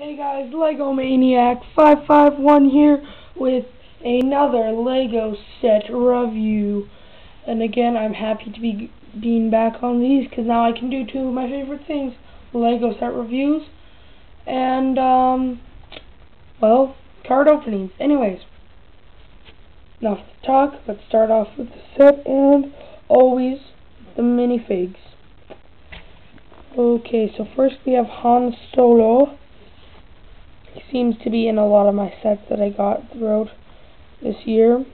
Hey guys, Lego Maniac 551 here with another Lego set review. And again, I'm happy to be being back on these because now I can do two of my favorite things, Lego set reviews and um well, card openings. Anyways, enough talk. Let's start off with the set and always the minifigs. Okay, so first we have Han Solo. He seems to be in a lot of my sets that I got throughout this year.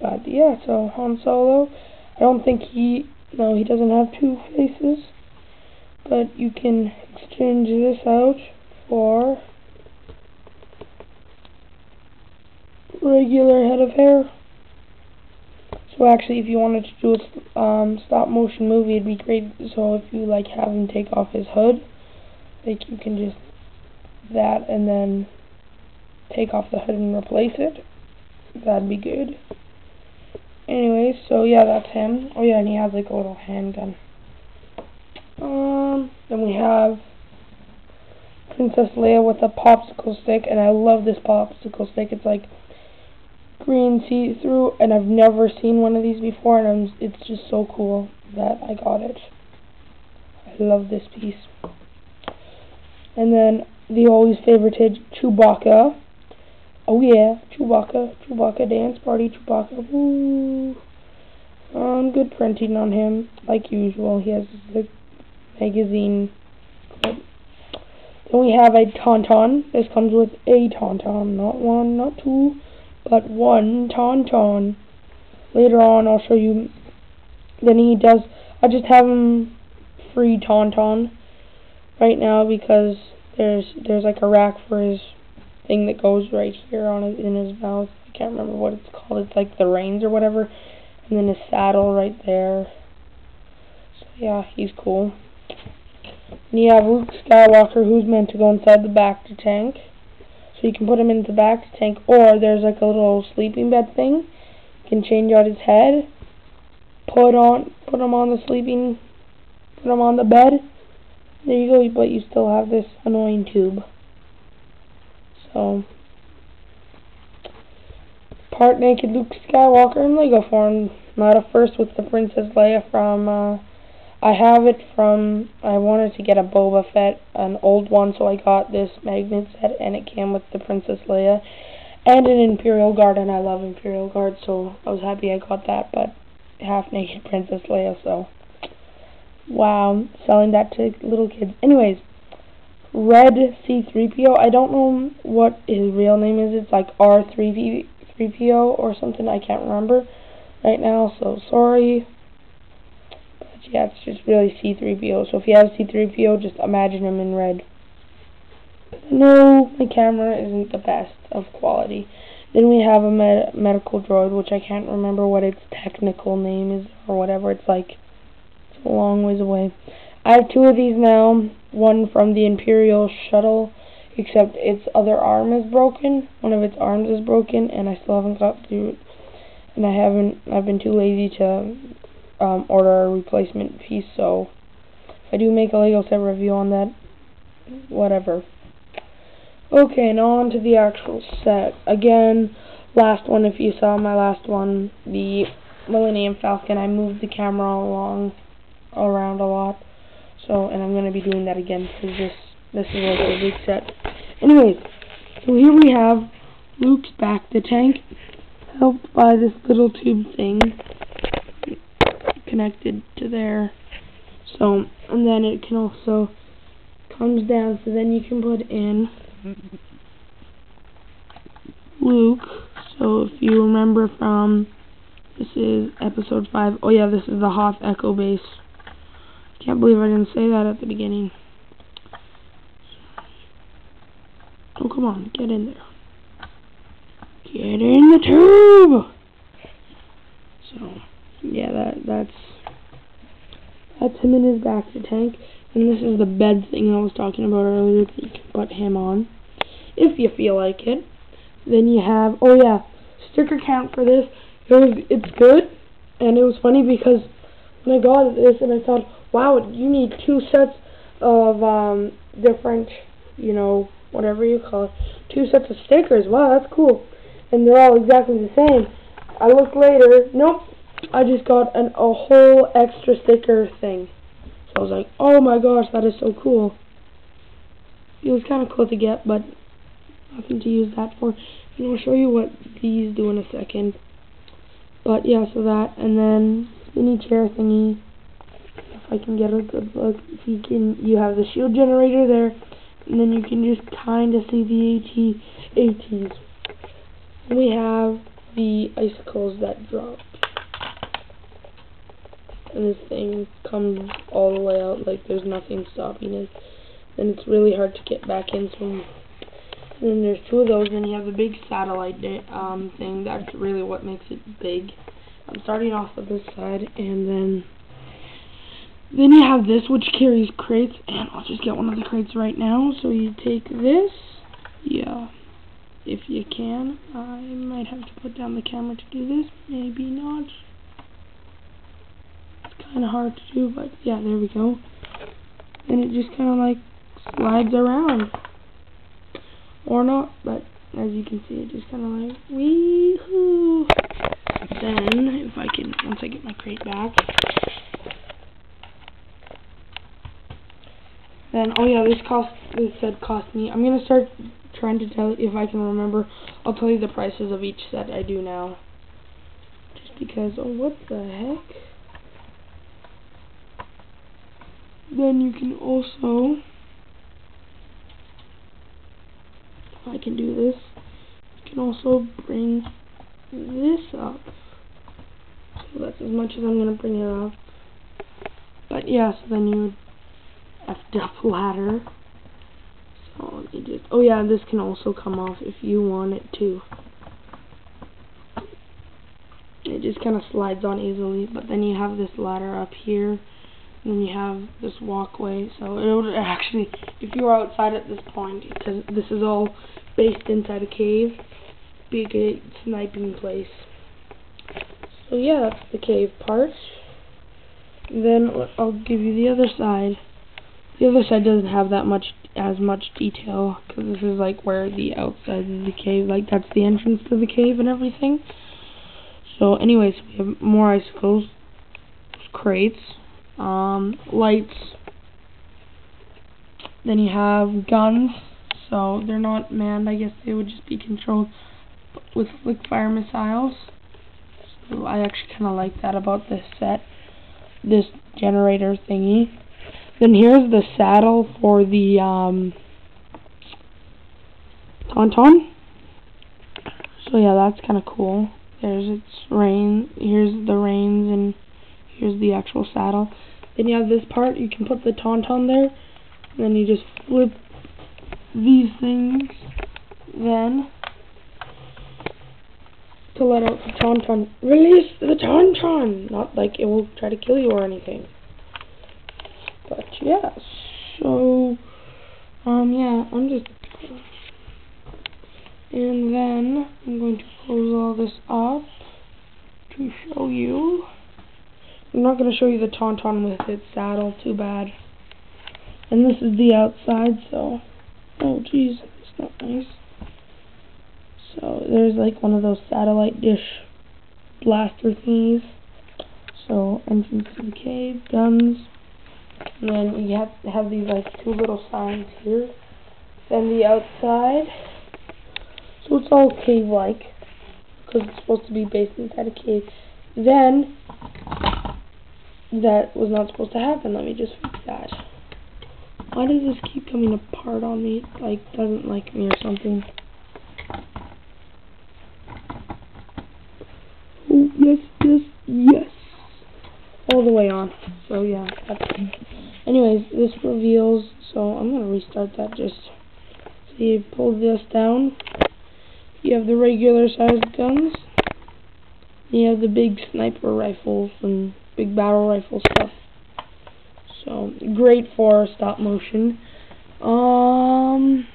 But yeah, so Han Solo. I don't think he, no, he doesn't have two faces. But you can exchange this out for regular head of hair. So actually, if you wanted to do a um, stop motion movie, it'd be great. So if you like have him take off his hood, like you can just that and then take off the hood and replace it. That'd be good. Anyway, so yeah, that's him. Oh yeah, and he has like a little handgun. Um, then we have Princess Leia with a popsicle stick, and I love this popsicle stick. It's like green see-through, and I've never seen one of these before, and I'm, it's just so cool that I got it. I love this piece. And then the always favorited Chewbacca. Oh yeah, Chewbacca, Chewbacca dance party, Chewbacca. Woo. Um, good printing on him, like usual. He has the magazine clip. Then we have a Tauntaun. This comes with a Tauntaun, not one, not two but one Tauntaun. Later on, I'll show you. Then he does. I just have him free Tauntaun right now because there's there's like a rack for his thing that goes right here on his, in his mouth. I can't remember what it's called. It's like the reins or whatever, and then his saddle right there. So yeah, he's cool. And you have Luke Skywalker, who's meant to go inside the bacta tank. So you can put him into the bacta tank, or there's like a little sleeping bed thing. You can change out his head, put on, put him on the sleeping, put him on the bed. There you go, but you still have this annoying tube. So, part naked Luke Skywalker in Lego form. Not a first with the Princess Leia from uh, I have it from, I wanted to get a Boba Fett, an old one, so I got this magnet set, and it came with the Princess Leia, and an Imperial Guard, and I love Imperial Guard, so I was happy I got that, but half-naked Princess Leia, so, wow, selling that to little kids. Anyways, Red C-3PO, I don't know what his real name is, it's like R3PO or something, I can't remember right now, so sorry But yeah, it's just really C3PO. So if you have C3PO, just imagine him in red. No, my camera isn't the best of quality. Then we have a med medical droid, which I can't remember what its technical name is or whatever. It's like long ways away. I have two of these now. One from the Imperial shuttle, except its other arm is broken. One of its arms is broken, and I still haven't got through it. And I haven't. I've been too lazy to um, order a replacement piece, so if I do make a Lego set review on that, whatever. Okay, now on to the actual set. Again, last one, if you saw my last one, the Millennium Falcon, I moved the camera along, around a lot. So, and I'm going to be doing that again, because this, this is like a big set. Anyways, so here we have Luke's the tank, helped by this little tube thing connected to there. So, and then it can also comes down, so then you can put in Luke. So if you remember from, this is episode 5. Oh yeah, this is the Hoth Echo base. Can't believe I didn't say that at the beginning. Oh, come on, get in there. Get in the tube! So, yeah, that that's that's him in his bacta tank. And this is the bed thing I was talking about earlier you can put him on. If you feel like it. Then you have oh yeah, sticker count for this. It was it's good and it was funny because when I got this and I thought, wow, you need two sets of um different you know, whatever you call it, two sets of stickers. Wow, that's cool. And they're all exactly the same. I looked later. Nope. I just got an, a whole extra sticker thing. So I was like, oh my gosh, that is so cool. It was kind of cool to get, but nothing to use that for. And I'll show you what these do in a second. But yeah, so that, and then spinny chair thingy. I can get a good look, if you can, you have the shield generator there, and then you can just kind of see the AT, ATs. We have the icicles that drop. And this thing comes all the way out, like there's nothing stopping it. And it's really hard to get back in, so and then there's two of those, and you have the big satellite um, thing. That's really what makes it big. I'm starting off with this side, and then then you have this, which carries crates, and I'll just get one of the crates right now. So you take this, yeah, if you can. I might have to put down the camera to do this, maybe not. It's kind of hard to do, but yeah, there we go. And it just kind of like slides around. Or not, but as you can see, it just kind of like, wee-hoo. Then, if I can, once I get my crate back, then, oh yeah, this cost, this said cost me, I'm going to start trying to tell, if I can remember, I'll tell you the prices of each set I do now. Just because, oh, what the heck? Then you can also I can do this. You can also bring this up. So that's as much as I'm going to bring it up. But yeah, so then you would have up ladder. So just, oh yeah, this can also come off if you want it to. It just kind of slides on easily, but then you have this ladder up here, and then you have this walkway, so it would actually, if you were outside at this point, because this is all based inside a cave. Be a sniping place. So yeah, that's the cave part. Then I'll give you the other side. The other side doesn't have that much as much detail because this is like where the outside of the cave, like that's the entrance to the cave and everything. So anyways, we have more icicles, crates, um, lights. Then you have guns so they're not manned. I guess they would just be controlled with flick fire missiles. So I actually kind of like that about this set, this generator thingy. Then here's the saddle for the um, Tauntaun. So yeah, that's kind of cool. There's its rein. Here's the reins, and here's the actual saddle. Then you have this part. You can put the Tauntaun there. And then you just flip these things then to let out the Tauntaun. Release the Tauntaun! Not like it will try to kill you or anything. But yeah, so, um, yeah, I'm just, and then I'm going to close all this up to show you. I'm not going to show you the Tauntaun with its saddle, too bad. And this is the outside, so Oh, jeez, it's not nice. So, there's like one of those satellite dish blaster thingies. So, entrance to the cave, guns. And then you have to have these like two little signs here. Then the outside. So it's all cave-like. Because it's supposed to be based inside a cave. Then, that was not supposed to happen. Let me just fix that. Why does this keep coming apart on me? Like, doesn't like me or something. Oh, yes, yes, yes. All the way on. So, yeah. Anyways, this reveals... So, I'm to restart that just... So, you pull this down. You have the regular sized guns. You have the big sniper rifles and big battle rifle stuff. So great for stop motion. Um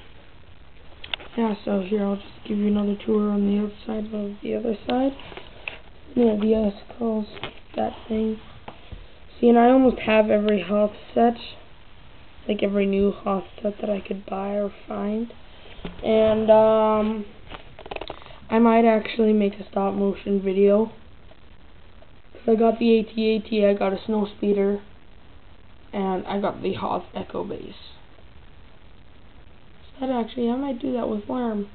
yeah, so here I'll just give you another tour on the outside of the other side. Yeah, the icicles, that thing. See, and I almost have every Hoth set. like every new Hoth set that I could buy or find. And um I might actually make a stop motion video. Cause I got the AT-AT, I got a snow speeder, and I got the Hoth Echo base. That actually, I might do that with Worm.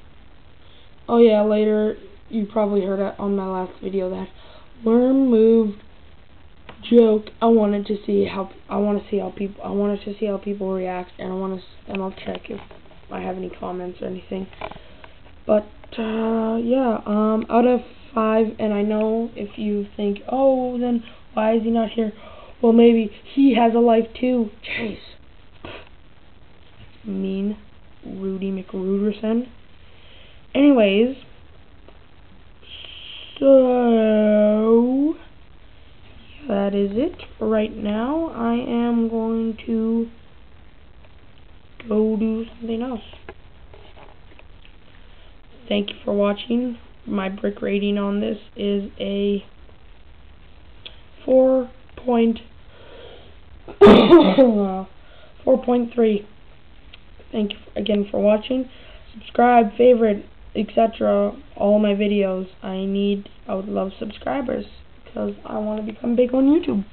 Oh yeah, later, you probably heard on my last video that Worm moved joke. I wanted to see how I want to see how people I wanted to see how people react, and I want to and I'll check if I have any comments or anything. But uh, yeah, um, out of five, and I know if you think, oh, then why is he not here? Well, maybe he has a life too. Jeez, mean Rudy McRuderson. Anyways, so that is it for right now. I am going to go do something else. Thank you for watching. My brick rating on this is a 4 point 4.3. Thank you again for watching. Subscribe, favorite, etc. All my videos. I need, I would love subscribers because I want to become big on YouTube.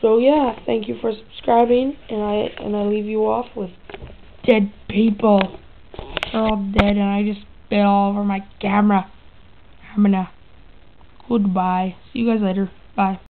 So yeah, thank you for subscribing, and I and I leave you off with dead people. They're all dead, and I just spit all over my camera. I'm gonna goodbye. See you guys later. Bye.